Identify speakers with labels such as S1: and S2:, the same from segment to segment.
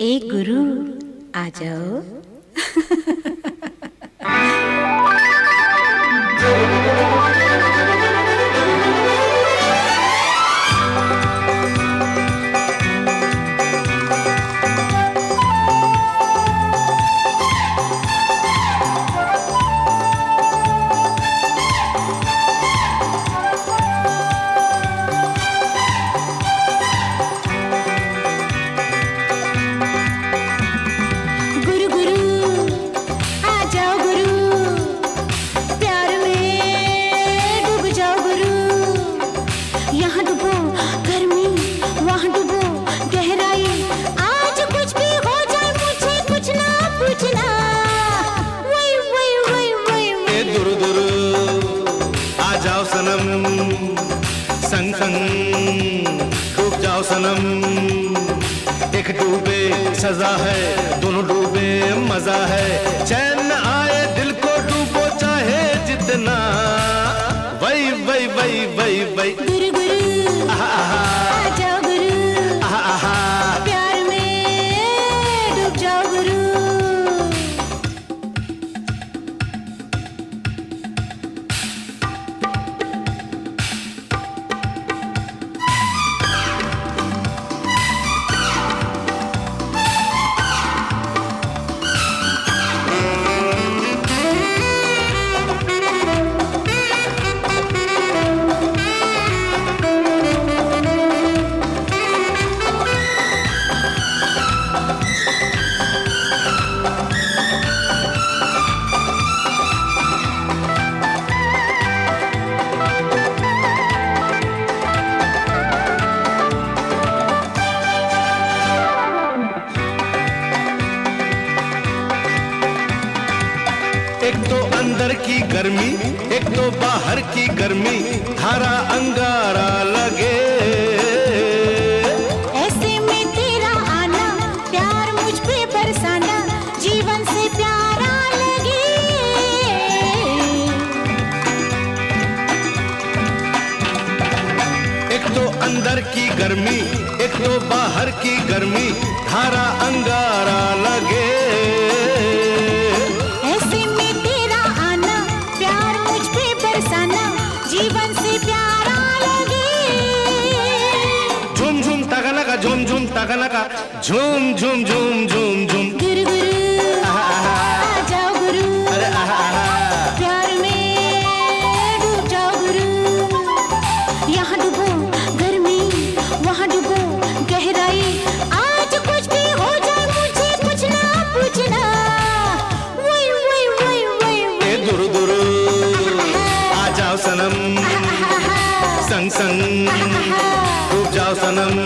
S1: ए गुरु आ जाओ।
S2: एक डूबे सजा है दोनों डूबे मज़ा है। चैन आए दिल को डूबो चाहे जितना। वही वही वही वही वही।
S1: गुरु गुरु। आ
S2: की गर्मी एक तो बाहर की गर्मी धारा अंगारा लगे।
S1: ऐसे में तेरा आना प्यार मुझ पे बरसाना जीवन से प्यारा लगे।
S2: एक तो अंदर की गर्मी एक तो बाहर की गर्मी धारा अंगारा झूम झूम झूम झूम झूम झूम। झूम
S1: गुरु। गुरु जाओ गुरु।
S2: अरे आहा आहा
S1: प्यार में डूब जाओ गुरु। यहाँ डूबो गर्मी वहाँ डूबो गहराई। आज कुछ भी हो जाए मुझे कुछ ना पूछना। वही वही वही वही
S2: ए दुरु दुरु। आ जाओ सनम। संग संग। डूब जाओ सनम।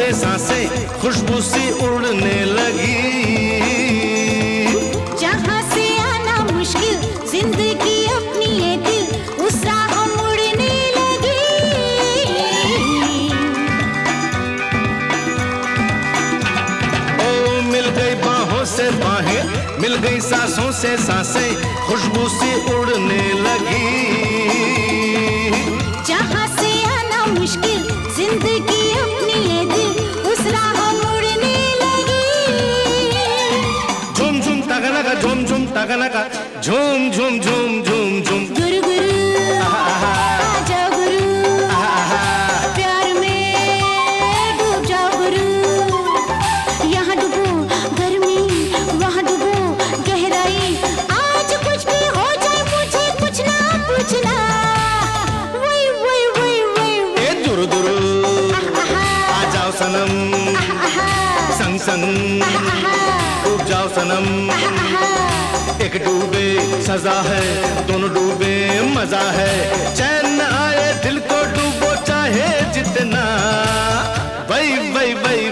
S2: से साँसें खुशबू सी उड़ने लगी।
S1: जहाँ से आना मुश्किल ज़िंदगी अपनी ये दिल उस राह मुड़ने लगी।
S2: ओ मिल गई बाहों से बाहें मिल गई सांसों से साँसें खुशबू सी उड़ने लगी। झूम झूम झूम झूम झूम।
S1: गुरु गुरु आ जाओ गुरु प्यार में डूब जाओ गुरु। यहाँ डूबो गर्मी वहाँ डूबो गहराई। आज कुछ भी हो जाए मुझे कुछ ना पूछना। वही वही वही वही
S2: ए दुरु दुरु आ जाओ सनम। संग संग डूब जाओ सनम। एक डूबे, सजा है, दोनों डूबे, मज़ा है। चैन आए, दिल को डूबो, चाहे जितना। वही वही वही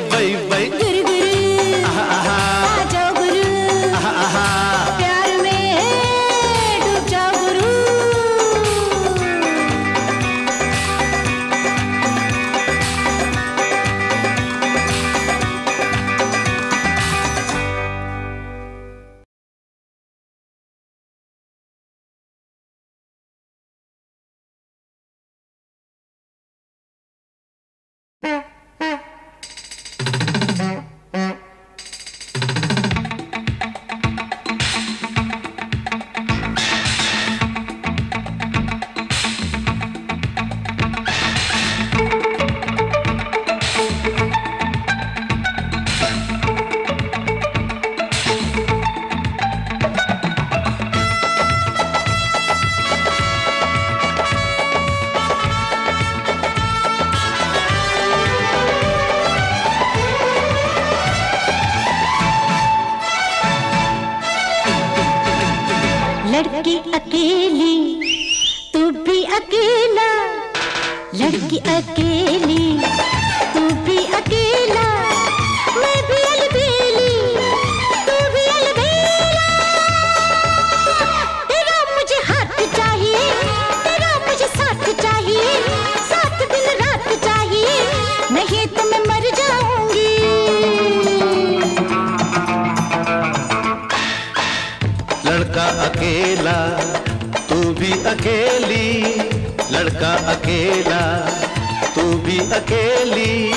S1: भी अकेली,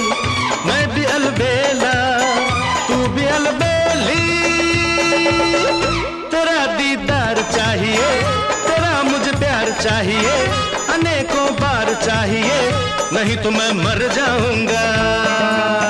S1: मैं भी अलबेला, तू भी अलबेली। तेरा
S2: दीदार चाहिए, तेरा मुझे प्यार चाहिए, अनेकों बार चाहिए, नहीं तो मैं मर जाऊँगा।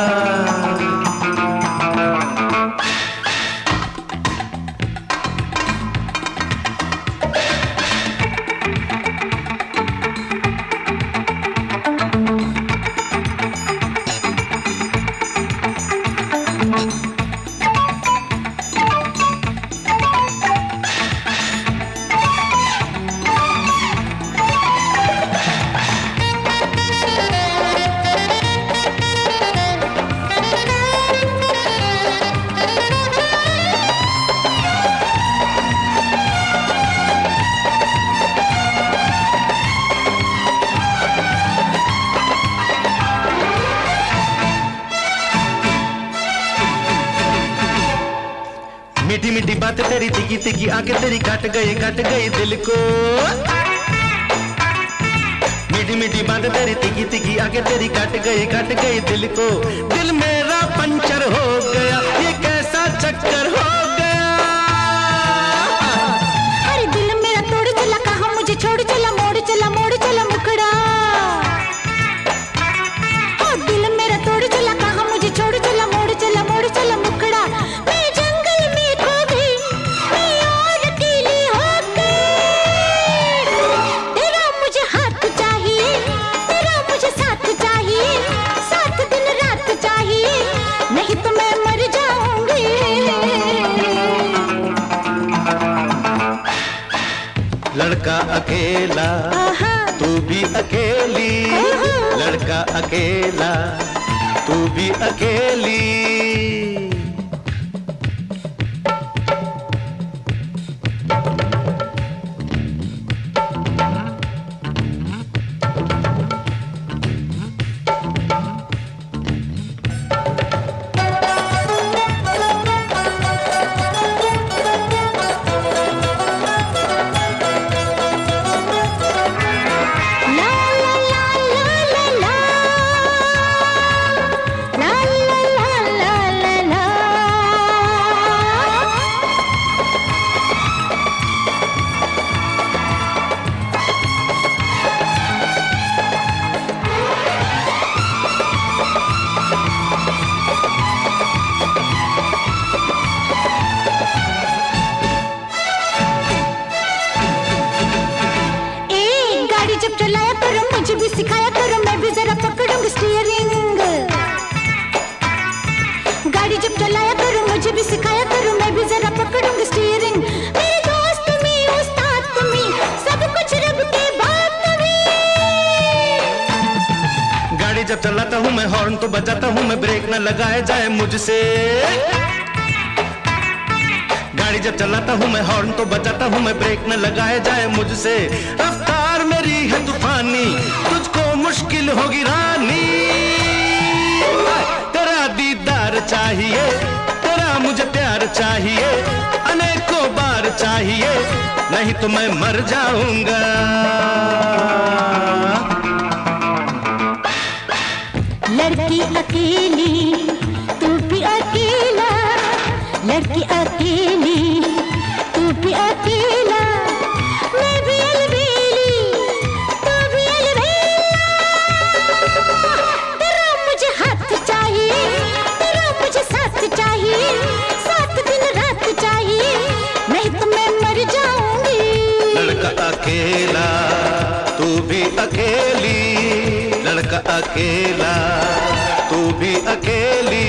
S2: डिब्बा बातें तेरी तिकी तिकी आके तेरी काट गई काट गई दिल को मीठी मीठी बात तेरी तिकी तिकी आके तेरी कट गई कट गई दिल को दिल मेरा पंचर हो गया ये कैसा चक्कर हो गया
S1: अरे दिल मेरा तोड़ चला कहा मुझे छोड़ चला
S2: लड़का अकेला तू भी अकेली लड़का अकेला तू भी अकेली। हूँ मैं हॉर्न तो बजाता हूँ, मैं ब्रेक ना लगाया जाए मुझसे। गाड़ी जब चलाता हूँ, मैं हॉर्न तो बजाता हूँ, मैं ब्रेक न लगाया जाए मुझसे। रफ्तार मेरी है तूफानी, तुझको मुश्किल होगी रानी। तेरा दीदार चाहिए, तेरा मुझे प्यार चाहिए, अनेकों बार चाहिए, नहीं तो मैं मर जाऊँगा।
S1: लड़की अकेली। अकेला तू भी अकेली।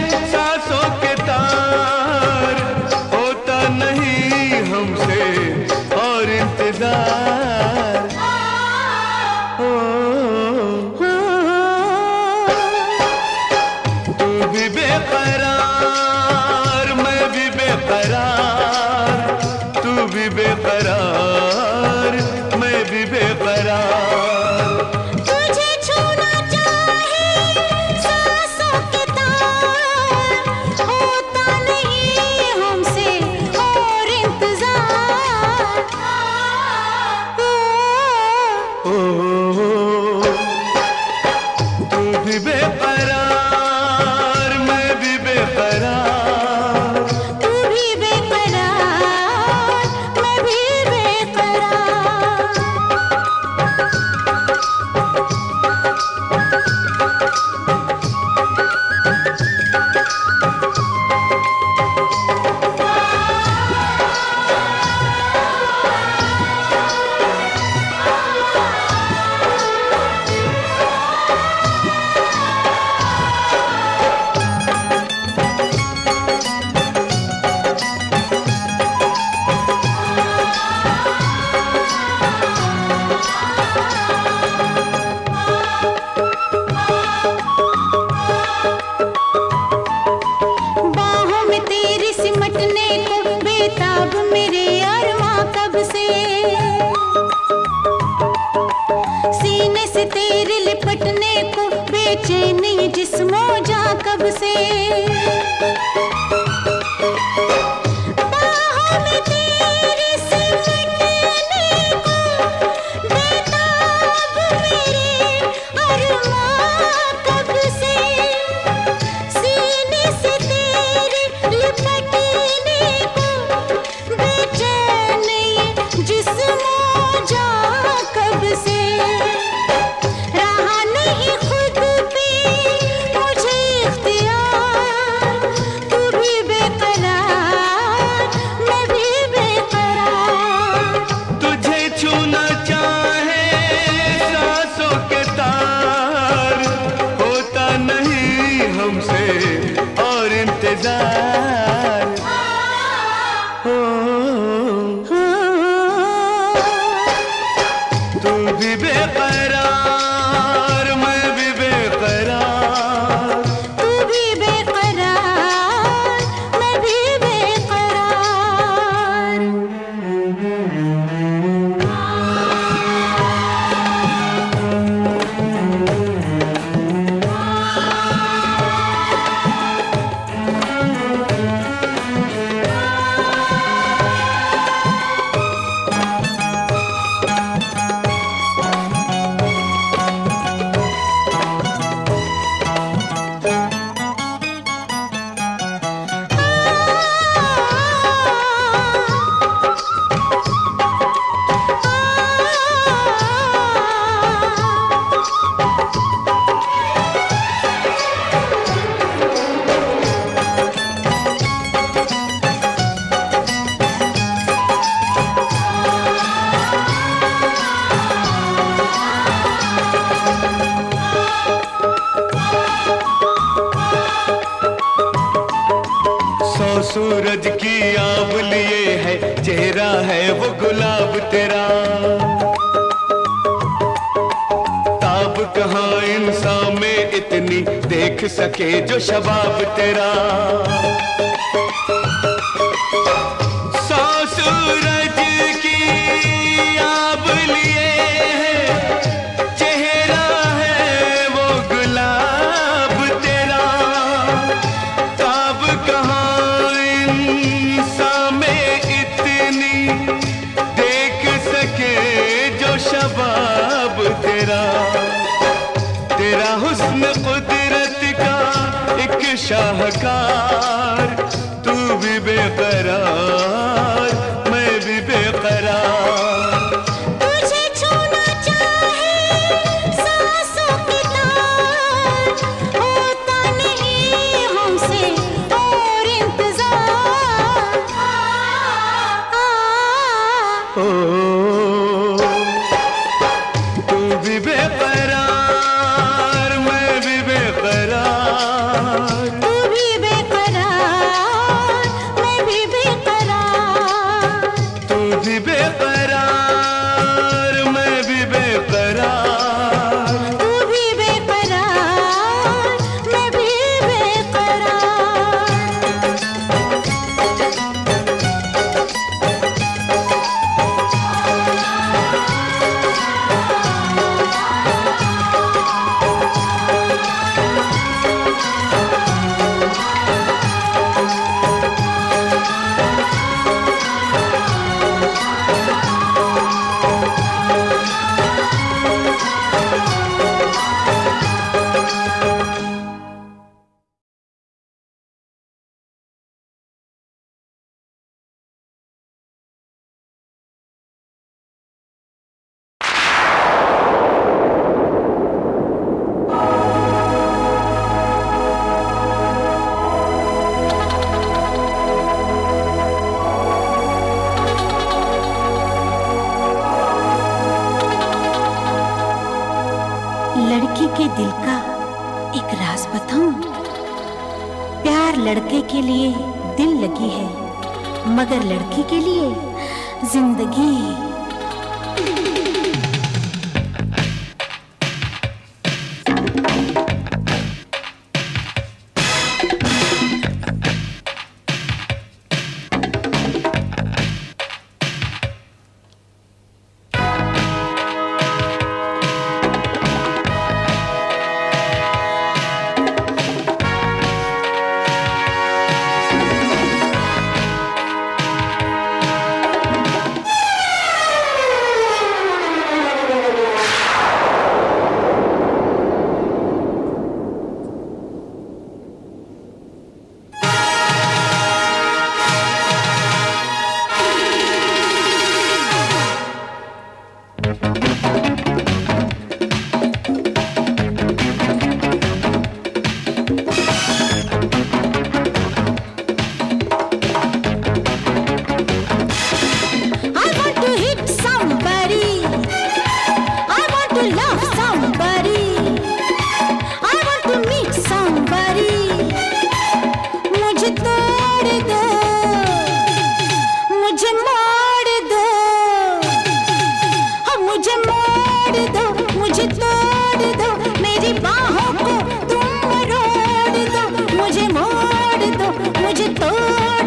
S2: Yeah. कहा इंसान में इतनी देख सके जो शबाब तेरा? सासुरा राहकार तू भी बेकरार।
S1: मगर लड़की के लिए ज़िंदगी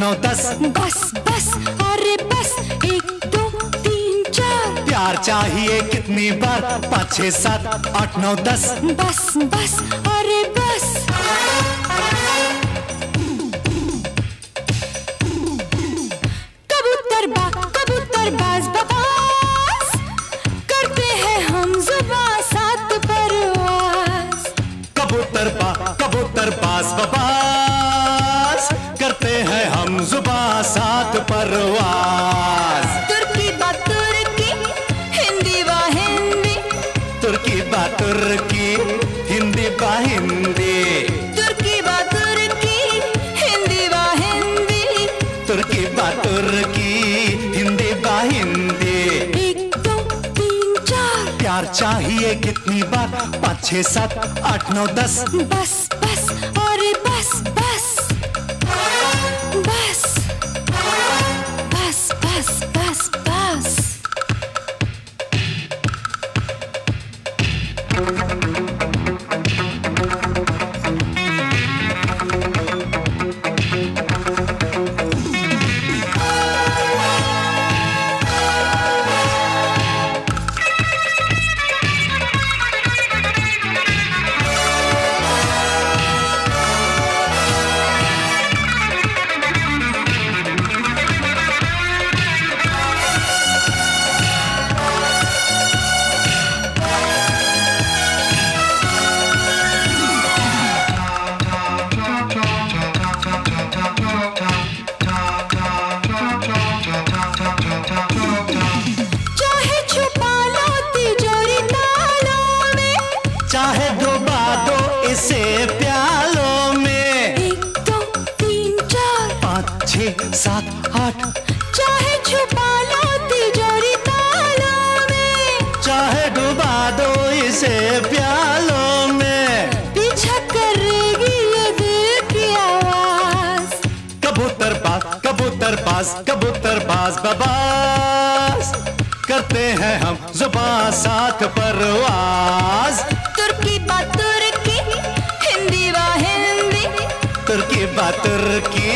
S2: नौ
S3: दस।
S1: बस बस अरे बस एक दो तीन चार।
S3: प्यार चाहिए कितनी बार? पाँच छः सात आठ नौ दस।
S1: बस बस अरे बस। कबूतर बा कबूतर बाज बबास
S3: कितनी बार? पाँच छः सात आठ नौ दस।
S1: बस।
S3: सात आठ
S1: चाहे छुपा लो तिजोरी तालों में।
S3: चाहे डुबा दो इसे प्यालों में।
S1: पीछा करेगी ये दिल की आवाज़।
S3: कबूतर बाज कबूतर बाज कबूतर बाज बबास। करते हैं हम जुबा सात परवाज
S1: तुर्की बा तुर्की हिंदी बा हिंदी।
S3: तुर्की बा तुर्की।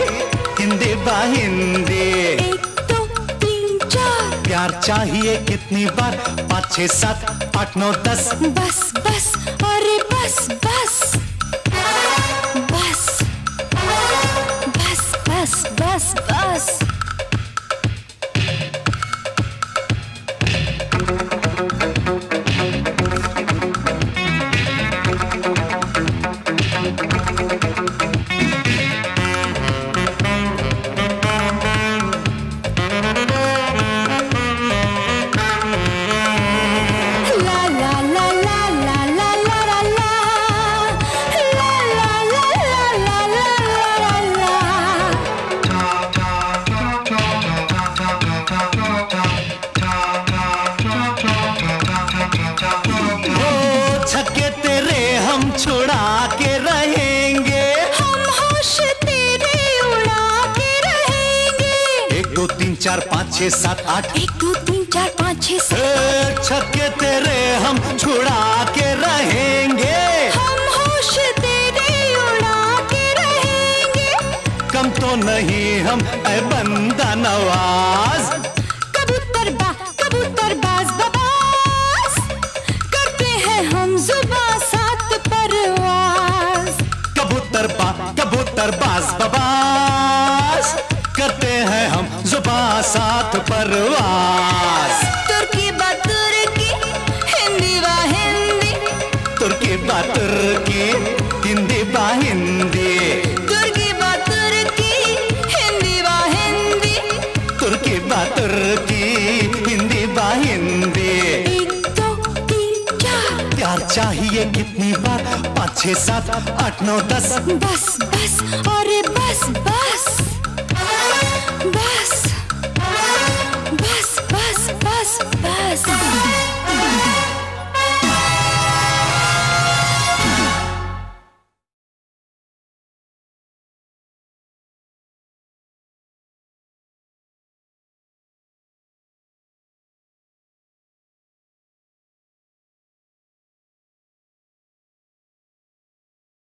S3: बा हिंदी
S1: एक दो तीन चार।
S3: प्यार चाहिए कितनी बार? पाँच छः सात आठ नौ दस।
S1: बस बस अरे बस बस। कबूतर बाज बबास। करते हैं हम जुबा
S3: साथ परवास।
S1: तुर्की बा तुर्की हिंदी बा हिंदी।
S3: तुर्की बा तुर्की हिंदी बा हिंदी।
S1: तुर्की बा तुर्की हिंदी बा हिंदी।
S3: तुर्की बा तुर्की हिंदी बा हिंदी। प्यार चाहिए कितनी बार छः सात आठ नौ दस।
S1: बस बस अरे बस बस।